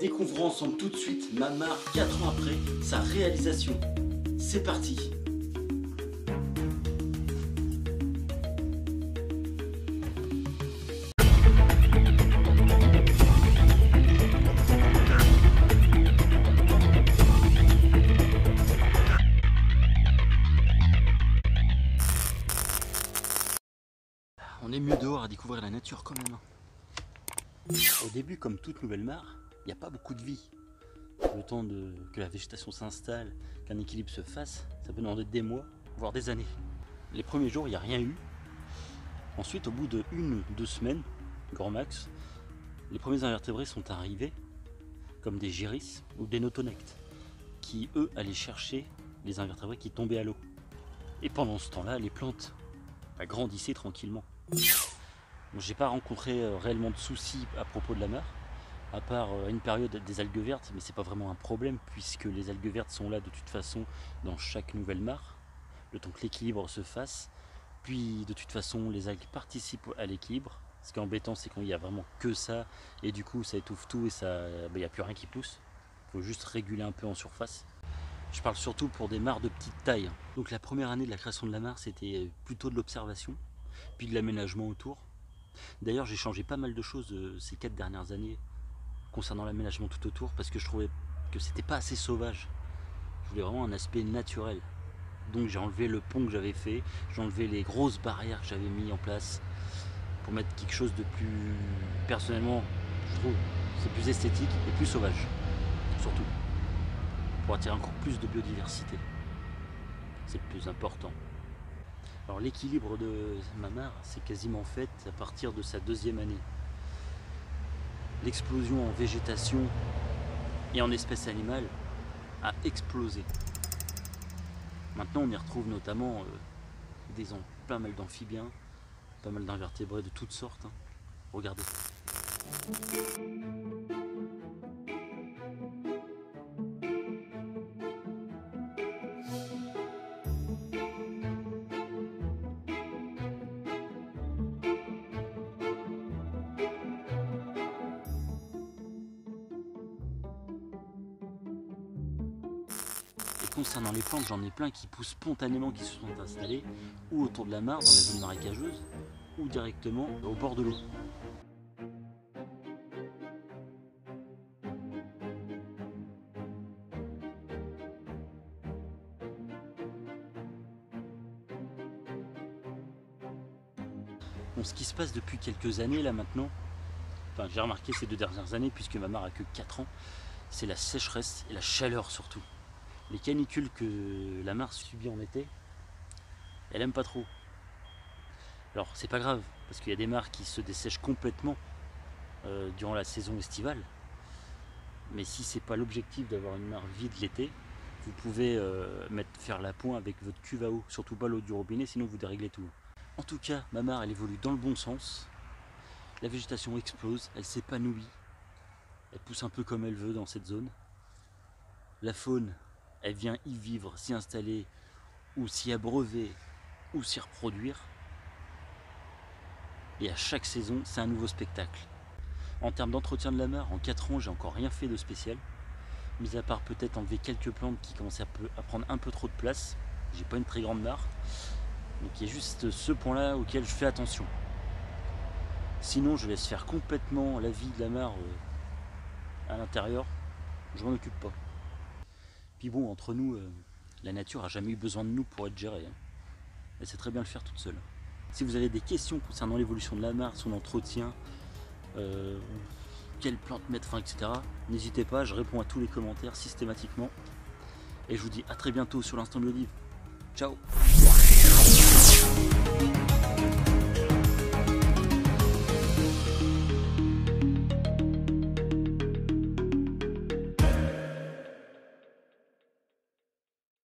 Découvrons ensemble tout de suite ma mare 4 ans après sa réalisation. C'est parti On est mieux dehors à découvrir la nature quand même. hein. Au début, comme toute nouvelle mare, a pas beaucoup de vie. Le temps que la végétation s'installe, qu'un équilibre se fasse, ça peut demander des mois, voire des années. Les premiers jours, il n'y a rien eu. Ensuite, au bout de une, deux semaines, grand max, les premiers invertébrés sont arrivés, comme des gyris ou des notonectes, qui eux allaient chercher les invertébrés qui tombaient à l'eau. Et pendant ce temps-là, les plantes grandissaient tranquillement. J'ai pas rencontré euh, réellement de soucis à propos de la mer, à part euh, une période des algues vertes, mais c'est pas vraiment un problème puisque les algues vertes sont là de toute façon dans chaque nouvelle mare, le temps que l'équilibre se fasse. Puis de toute façon, les algues participent à l'équilibre. Ce qui est embêtant, c'est quand il y a vraiment que ça, et du coup, ça étouffe tout et ça, il n'y a plus rien qui pousse. Il faut juste réguler un peu en surface. Je parle surtout pour des mares de petite taille. Donc la première année de la création de la mare, c'était plutôt de l'observation, puis de l'aménagement autour. D'ailleurs, j'ai changé pas mal de choses euh, ces quatre dernières années concernant l'aménagement tout autour parce que je trouvais que c'était pas assez sauvage. Je voulais vraiment un aspect naturel. Donc j'ai enlevé le pont que j'avais fait, j'ai enlevé les grosses barrières que j'avais mis en place pour mettre quelque chose de plus personnellement, je trouve, c'est plus esthétique et plus sauvage, surtout pour attirer encore plus de biodiversité. C'est plus important. Alors l'équilibre de ma mare, c'est quasiment fait à partir de sa deuxième année. L'explosion en végétation et en espèces animales a explosé. Maintenant, on y retrouve notamment euh, des pas mal d'amphibiens, pas mal d'invertébrés de toutes sortes. hein. Regardez. Concernant les plantes, j'en ai plein qui poussent spontanément, qui se sont installés ou autour de la mare, dans la zone marécageuse, ou directement au bord de l'eau. Bon, ce qui se passe depuis quelques années là maintenant, enfin j'ai remarqué ces deux dernières années puisque ma mare a que 4 ans, c'est la sécheresse et la chaleur surtout. Les canicules que la mare subit en été, elle aime pas trop. Alors c'est pas grave, parce qu'il y a des mares qui se dessèchent complètement euh, durant la saison estivale. Mais si c'est pas l'objectif d'avoir une mare vide l'été, vous pouvez euh, faire la pointe avec votre cuve à eau, surtout pas l'eau du robinet, sinon vous déréglez tout. En tout cas, ma mare elle évolue dans le bon sens. La végétation explose, elle s'épanouit, elle pousse un peu comme elle veut dans cette zone. La faune, elle vient y vivre, s'y installer, ou s'y abreuver, ou s'y reproduire. Et à chaque saison, c'est un nouveau spectacle. En termes d'entretien de la mare, en 4 ans, j'ai encore rien fait de spécial. Mis à part peut-être enlever quelques plantes qui commençaient à, prendre un peu trop de place. J'ai pas une très grande mare. Donc il y a juste ce point-là auquel je fais attention. Sinon, je laisse faire complètement la vie de la mare euh, à l'intérieur. Je m'en occupe pas. Puis bon, entre nous, euh, la nature a jamais eu besoin de nous pour être gérée. hein. Elle sait très bien le faire toute seule. Si vous avez des questions concernant l'évolution de la mare, son entretien, euh, quelles plantes mettre, enfin, etc., n'hésitez pas, je réponds à tous les commentaires systématiquement. Et je vous dis à très bientôt sur l'Instant Biodive. Ciao